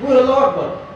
Burra logo.